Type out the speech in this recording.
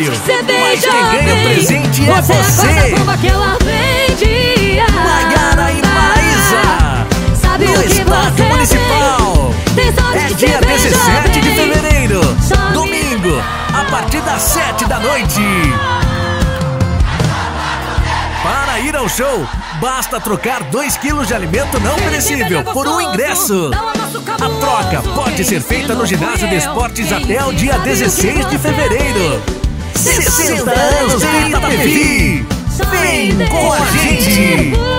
aniversário. Mas quem ganha o presente é você. você. que ela vendia. E Maísa. Sabe no o que você Municipal. Tem É dia te beija 17 de fevereiro. Só Domingo, a partir das 7 da noite. Para ir ao show, basta trocar 2 quilos de alimento não perecível por um ingresso. A troca pode ser feita no Ginásio de Esportes até o dia 16 de fevereiro. Vem com a gente.